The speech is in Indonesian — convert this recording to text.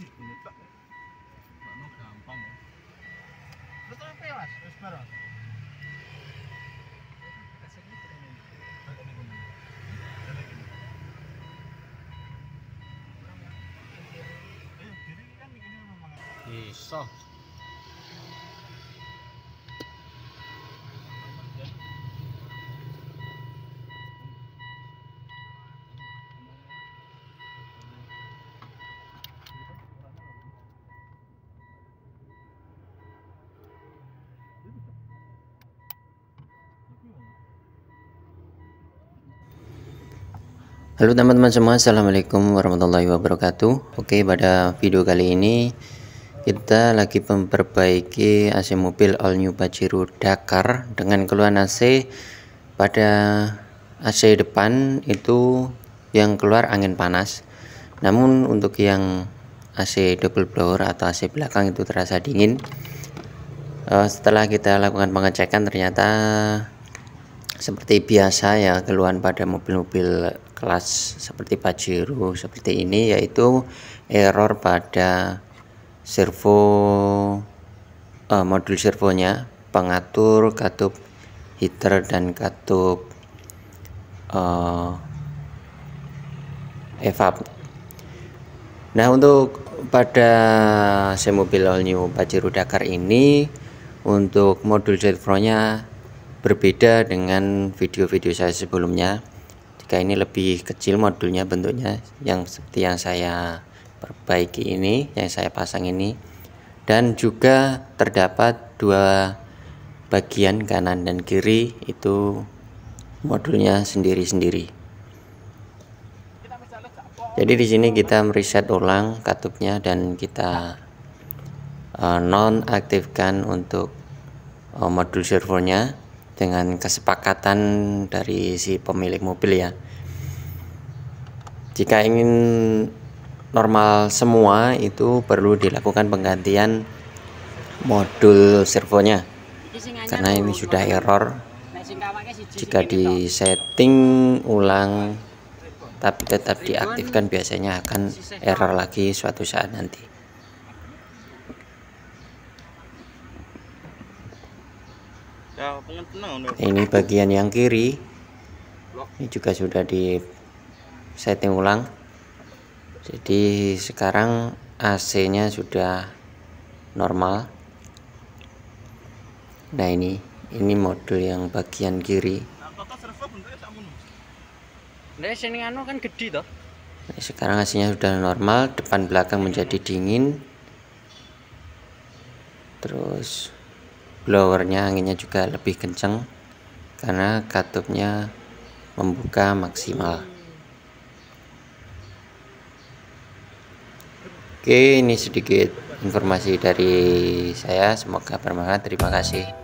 sih ini tak Bakno gampang ya Terus ya mas? Terus baru. Ayo, Halo teman-teman semua, Assalamualaikum warahmatullahi wabarakatuh. Oke, pada video kali ini Kita lagi memperbaiki AC mobil All New Pajero Dakar Dengan keluhan AC Pada AC depan itu yang keluar angin panas. Namun untuk yang AC double blower atau AC belakang itu terasa dingin. Eh, Setelah kita lakukan pengecekan ternyata seperti biasa ya keluhan pada mobil-mobil kelas seperti Pajero seperti ini yaitu error pada servo eh, modul servonya pengatur katup heater dan katup eh, evap nah untuk pada semobil all new Pajero Dakar ini untuk modul servonya berbeda dengan video-video saya sebelumnya jika ini lebih kecil modulnya bentuknya. Yang seperti yang saya perbaiki ini yang saya pasang ini. Dan juga terdapat dua bagian kanan dan kiri itu modulnya sendiri-sendiri. Jadi di sini kita mereset ulang katupnya dan kita uh, nonaktifkan untuk uh, modul servonya dengan kesepakatan dari si pemilik mobil ya. Jika ingin normal semua itu perlu dilakukan penggantian modul servonya. Karena ini sudah error. Jika di setting ulang tapi tetap diaktifkan biasanya akan error lagi suatu saat nanti ini bagian yang kiri. Ini juga sudah di setting ulang. Jadi sekarang AC nya sudah normal. Nah ini ini modul yang bagian kiri. Anu kan. Nah, sekarang AC nya sudah normal depan belakang menjadi dingin. Terus blowernya anginnya juga lebih kencang karena katupnya membuka maksimal. Oke ini sedikit informasi dari saya. Semoga bermanfaat. Terima kasih